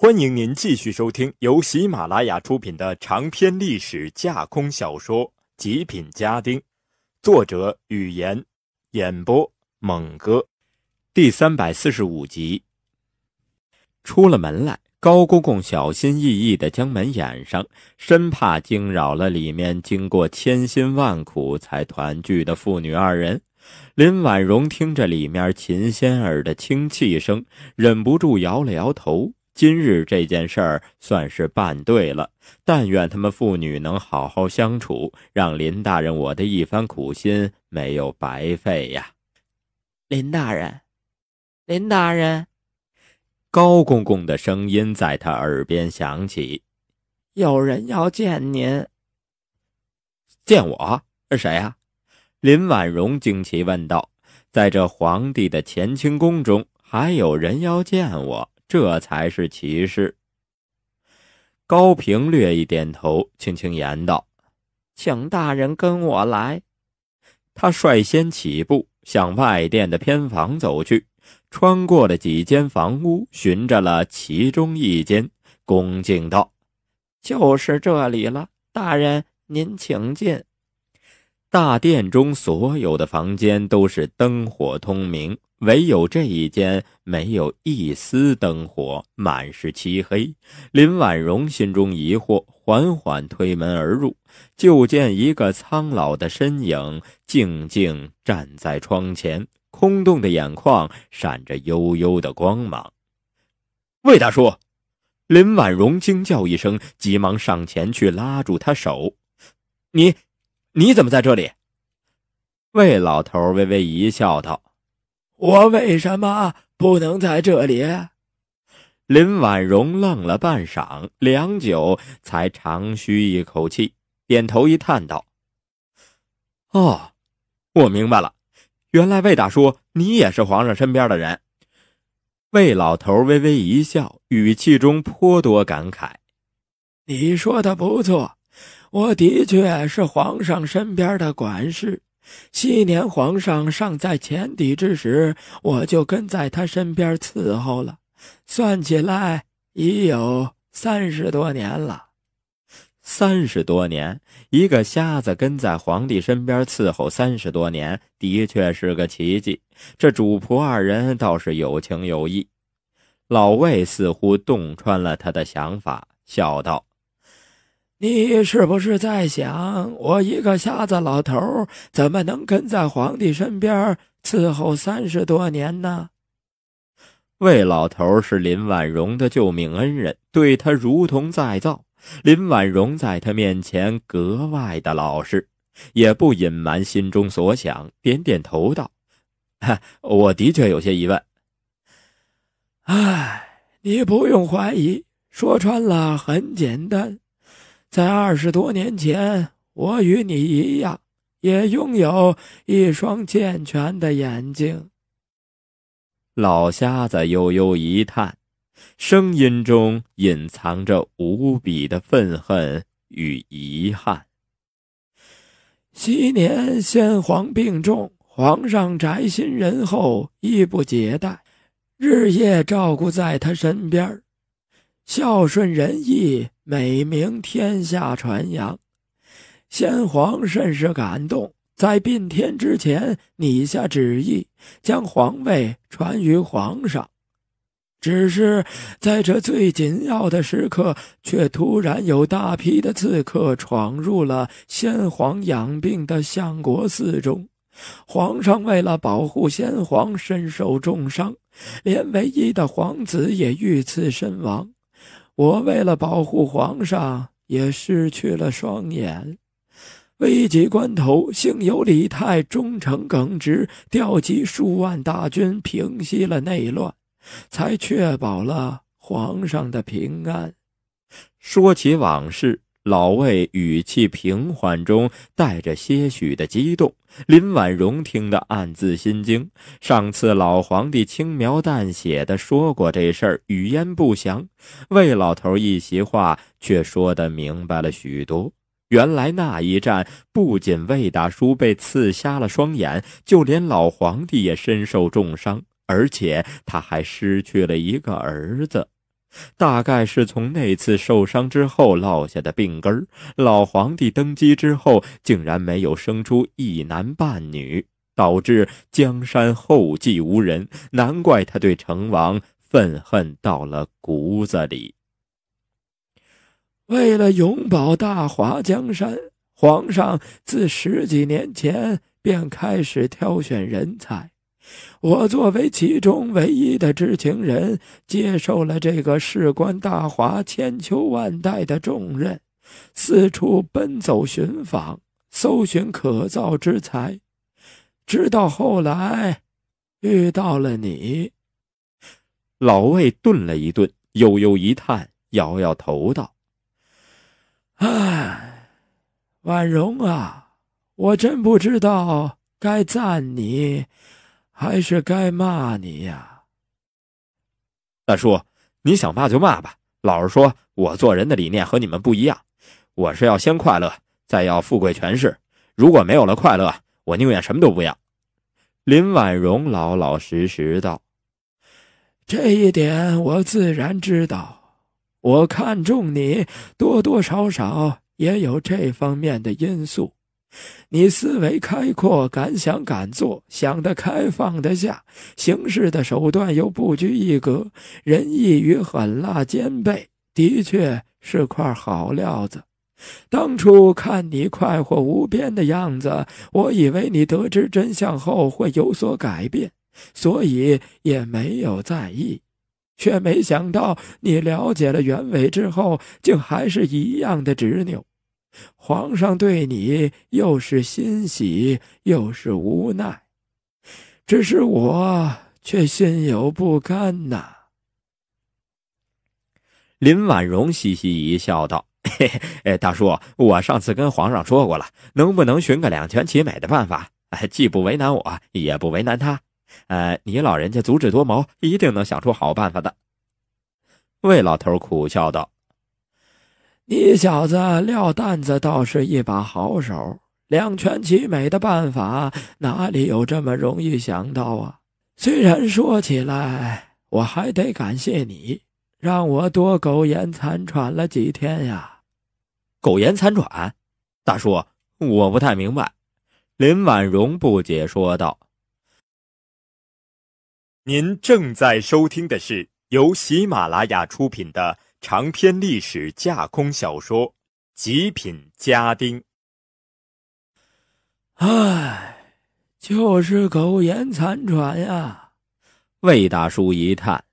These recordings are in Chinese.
欢迎您继续收听由喜马拉雅出品的长篇历史架空小说《极品家丁》，作者：语言，演播：猛哥，第三百四十五集。出了门来，高公公小心翼翼地将门掩上，生怕惊扰了里面经过千辛万苦才团聚的父女二人。林婉容听着里面秦仙儿的轻气声，忍不住摇了摇头。今日这件事儿算是办对了，但愿他们父女能好好相处，让林大人我的一番苦心没有白费呀。林大人，林大人，高公公的声音在他耳边响起：“有人要见您。”见我是？谁呀？林婉容惊奇问道：“在这皇帝的乾清宫中，还有人要见我？”这才是奇事。高平略一点头，轻轻言道：“请大人跟我来。”他率先起步，向外殿的偏房走去，穿过了几间房屋，寻着了其中一间，恭敬道：“就是这里了，大人您请进。”大殿中所有的房间都是灯火通明。唯有这一间没有一丝灯火，满是漆黑。林婉容心中疑惑，缓缓推门而入，就见一个苍老的身影静静站在窗前，空洞的眼眶闪着幽幽的光芒。魏大叔，林婉容惊叫一声，急忙上前去拉住他手：“你，你怎么在这里？”魏老头微微一笑，道。我为什么不能在这里？林婉容愣了半晌，良久才长吁一口气，点头一叹道：“哦，我明白了，原来魏大叔你也是皇上身边的人。”魏老头微微一笑，语气中颇多感慨：“你说的不错，我的确是皇上身边的管事。”昔年皇上尚在前邸之时，我就跟在他身边伺候了，算起来已有三十多年了。三十多年，一个瞎子跟在皇帝身边伺候三十多年，的确是个奇迹。这主仆二人倒是有情有义。老魏似乎洞穿了他的想法，笑道。你是不是在想，我一个瞎子老头怎么能跟在皇帝身边伺候三十多年呢？魏老头是林婉容的救命恩人，对他如同再造。林婉容在他面前格外的老实，也不隐瞒心中所想，点点头道：“ 我的确有些疑问。”哎，你不用怀疑，说穿了很简单。在二十多年前，我与你一样，也拥有一双健全的眼睛。老瞎子悠悠一叹，声音中隐藏着无比的愤恨与遗憾。昔年先皇病重，皇上宅心仁厚，衣不解带，日夜照顾在他身边孝顺仁义。美名天下传扬，先皇甚是感动，在殡天之前拟下旨意，将皇位传于皇上。只是在这最紧要的时刻，却突然有大批的刺客闯入了先皇养病的相国寺中，皇上为了保护先皇，身受重伤，连唯一的皇子也遇刺身亡。我为了保护皇上，也失去了双眼。危急关头，幸有李泰忠诚耿直，调集数万大军平息了内乱，才确保了皇上的平安。说起往事。老魏语气平缓中带着些许的激动，林婉容听得暗自心惊。上次老皇帝轻描淡写的说过这事儿，语焉不详。魏老头一席话却说得明白了许多。原来那一战，不仅魏大叔被刺瞎了双眼，就连老皇帝也身受重伤，而且他还失去了一个儿子。大概是从那次受伤之后落下的病根儿。老皇帝登基之后，竟然没有生出一男半女，导致江山后继无人。难怪他对成王愤恨到了骨子里。为了永保大华江山，皇上自十几年前便开始挑选人才。我作为其中唯一的知情人，接受了这个事关大华千秋万代的重任，四处奔走寻访，搜寻可造之才，直到后来遇到了你。老魏顿了一顿，悠悠一叹，摇摇头道：“唉，婉容啊，我真不知道该赞你。”还是该骂你呀，大叔，你想骂就骂吧。老实说，我做人的理念和你们不一样，我是要先快乐，再要富贵权势。如果没有了快乐，我宁愿什么都不要。林婉容老老实实道：“这一点我自然知道，我看中你，多多少少也有这方面的因素。”你思维开阔，敢想敢做，想得开放得下，行事的手段又不拘一格，仁义与狠辣兼备，的确是块好料子。当初看你快活无边的样子，我以为你得知真相后会有所改变，所以也没有在意，却没想到你了解了原委之后，竟还是一样的执拗。皇上对你又是欣喜又是无奈，只是我却心有不甘呐。林婉容嘻嘻一笑，道：“嘿嘿，大叔，我上次跟皇上说过了，能不能寻个两全其美的办法？既不为难我，也不为难他。呃，你老人家足智多谋，一定能想出好办法的。”魏老头苦笑道。你小子撂担子倒是一把好手，两全其美的办法哪里有这么容易想到啊？虽然说起来，我还得感谢你，让我多苟延残喘了几天呀。苟延残喘，大叔，我不太明白。林婉容不解说道：“您正在收听的是由喜马拉雅出品的。”长篇历史架空小说《极品家丁》。唉，就是苟延残喘呀。魏大叔一叹：“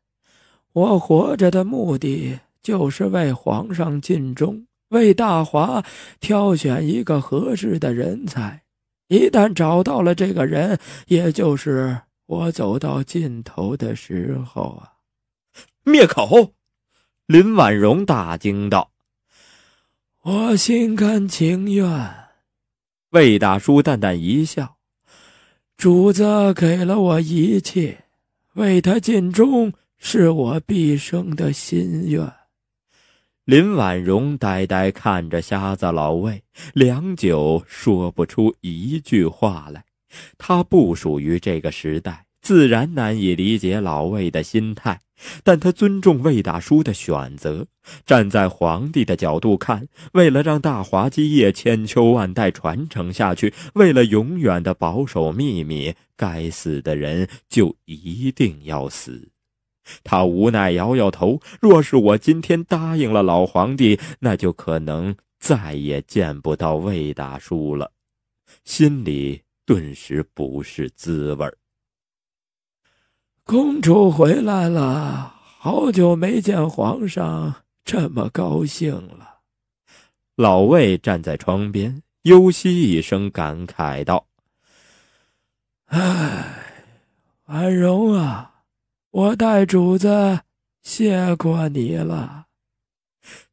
我活着的目的就是为皇上尽忠，为大华挑选一个合适的人才。一旦找到了这个人，也就是我走到尽头的时候啊。”灭口。林婉容大惊道：“我心甘情愿。”魏大叔淡淡一笑：“主子给了我一切，为他尽忠是我毕生的心愿。”林婉容呆呆看着瞎子老魏，良久说不出一句话来。他不属于这个时代，自然难以理解老魏的心态。但他尊重魏大叔的选择。站在皇帝的角度看，为了让大华基业千秋万代传承下去，为了永远的保守秘密，该死的人就一定要死。他无奈摇摇头。若是我今天答应了老皇帝，那就可能再也见不到魏大叔了，心里顿时不是滋味儿。公主回来了，好久没见皇上这么高兴了。老魏站在窗边，幽息一声，感慨道：“唉，婉容啊，我代主子谢过你了。”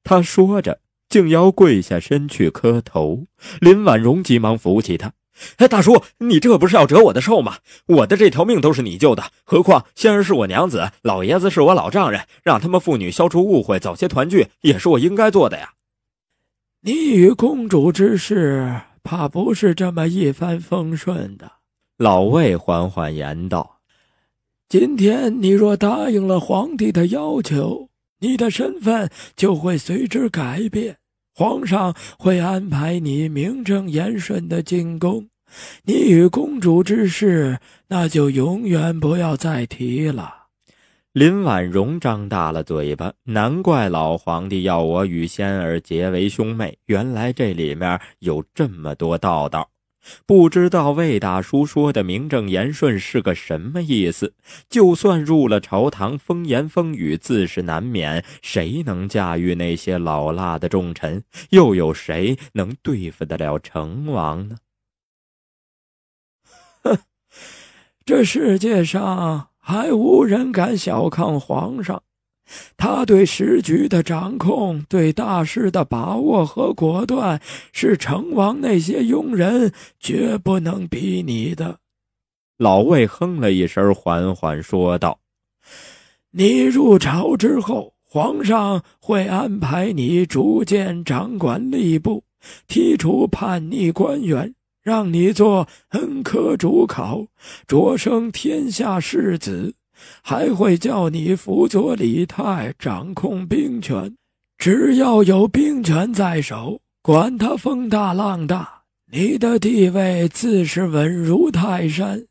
他说着，竟要跪下身去磕头。林婉容急忙扶起他。哎，大叔，你这不是要折我的寿吗？我的这条命都是你救的，何况仙儿是我娘子，老爷子是我老丈人，让他们父女消除误会，早些团聚，也是我应该做的呀。你与公主之事，怕不是这么一帆风顺的。老魏缓缓言道：“今天你若答应了皇帝的要求，你的身份就会随之改变。皇上会安排你名正言顺的进宫，你与公主之事，那就永远不要再提了。林婉容张大了嘴巴，难怪老皇帝要我与仙儿结为兄妹，原来这里面有这么多道道。不知道魏大叔说的名正言顺是个什么意思？就算入了朝堂，风言风语自是难免。谁能驾驭那些老辣的重臣？又有谁能对付得了成王呢？哼，这世界上还无人敢小看皇上。他对时局的掌控，对大事的把握和果断，是成王那些庸人绝不能比拟的。老魏哼了一声，缓缓说道：“你入朝之后，皇上会安排你逐渐掌管吏部，剔除叛逆官员，让你做恩科主考，擢升天下士子。”还会叫你辅佐李泰，掌控兵权。只要有兵权在手，管他风大浪大，你的地位自是稳如泰山。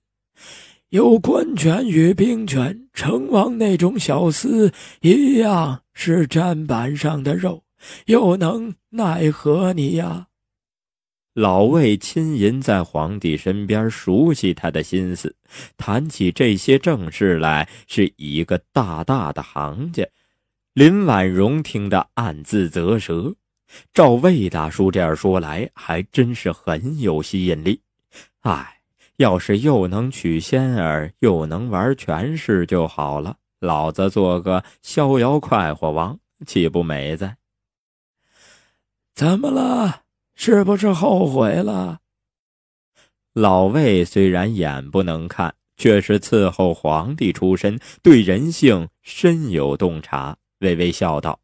有官权与兵权，成王那种小厮一样是砧板上的肉，又能奈何你呀？老魏亲吟在皇帝身边，熟悉他的心思。谈起这些正事来，是一个大大的行家。林婉容听得暗自啧舌。照魏大叔这样说来，还真是很有吸引力。唉，要是又能娶仙儿，又能玩权势就好了。老子做个逍遥快活王，岂不美哉？怎么了？是不是后悔了？老魏虽然眼不能看，却是伺候皇帝出身，对人性深有洞察，微微笑道：“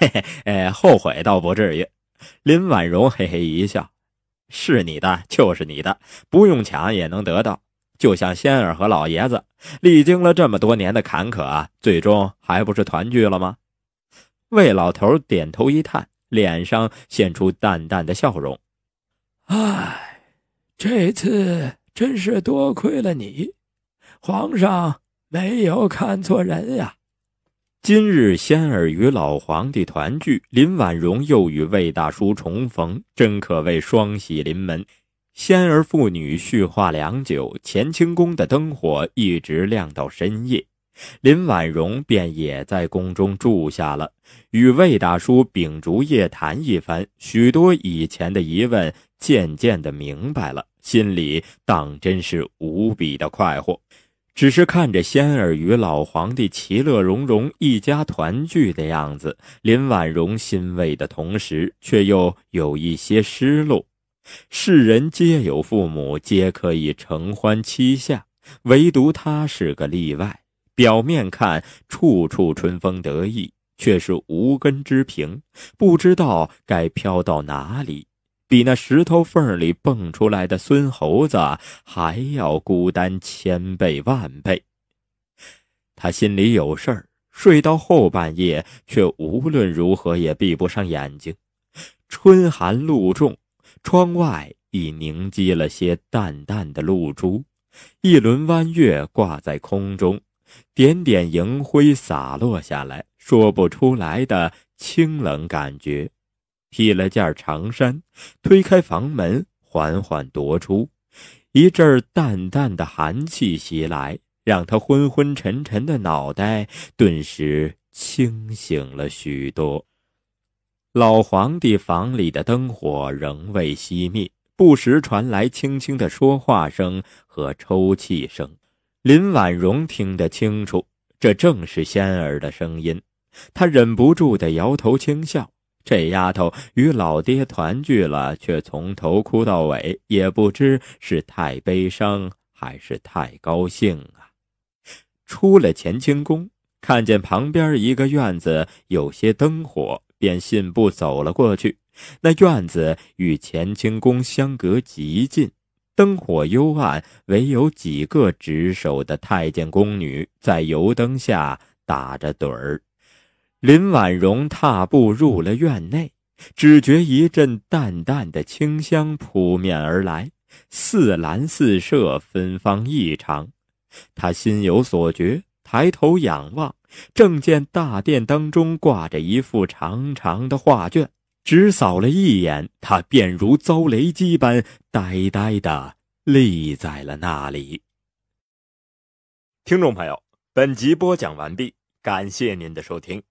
嘿嘿，哎，后悔倒不至于。”林婉容嘿嘿一笑：“是你的就是你的，不用抢也能得到。就像仙儿和老爷子，历经了这么多年的坎坷，最终还不是团聚了吗？”魏老头点头一叹。脸上现出淡淡的笑容。唉，这次真是多亏了你，皇上没有看错人呀。今日仙儿与老皇帝团聚，林婉容又与魏大叔重逢，真可谓双喜临门。仙儿父女叙话良久，乾清宫的灯火一直亮到深夜。林婉容便也在宫中住下了，与魏大叔秉烛夜谈一番，许多以前的疑问渐渐的明白了，心里当真是无比的快活。只是看着仙儿与老皇帝其乐融融、一家团聚的样子，林婉容欣慰的同时，却又有一些失落。世人皆有父母，皆可以承欢膝下，唯独他是个例外。表面看处处春风得意，却是无根之萍，不知道该飘到哪里，比那石头缝里蹦出来的孙猴子还要孤单千倍万倍。他心里有事儿，睡到后半夜，却无论如何也闭不上眼睛。春寒露重，窗外已凝积了些淡淡的露珠，一轮弯月挂在空中。点点银灰洒落下来，说不出来的清冷感觉。披了件长衫，推开房门，缓缓踱出。一阵淡淡的寒气袭来，让他昏昏沉沉的脑袋顿时清醒了许多。老皇帝房里的灯火仍未熄灭，不时传来轻轻的说话声和抽泣声。林婉容听得清楚，这正是仙儿的声音。她忍不住的摇头轻笑。这丫头与老爹团聚了，却从头哭到尾，也不知是太悲伤还是太高兴啊！出了乾清宫，看见旁边一个院子有些灯火，便信步走了过去。那院子与乾清宫相隔极近。灯火幽暗，唯有几个值守的太监宫女在油灯下打着盹儿。林婉容踏步入了院内，只觉一阵淡淡的清香扑面而来，似兰似麝，芬芳异常。她心有所觉，抬头仰望，正见大殿当中挂着一幅长长的画卷，只扫了一眼，他便如遭雷击般呆呆的立在了那里。听众朋友，本集播讲完毕，感谢您的收听。